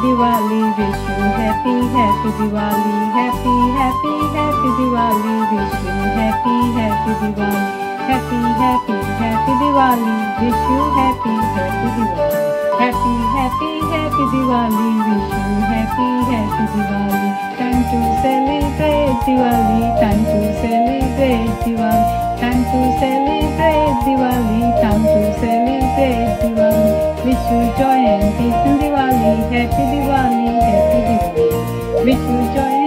Diwali, wish you happy, happy Diwali, happy, happy, happy Diwali, wish you happy, happy Diwali, happy, happy, happy Diwali, wish you happy, happy Diwali, happy, happy, happy Diwali, wish you happy, happy Diwali, time to celebrate Diwali, time to celebrate Diwali, time to celebrate Diwali, time to celebrate Diwali, wish you joy and peace. Happy Diwali, Happy Diwali. Wish you joy.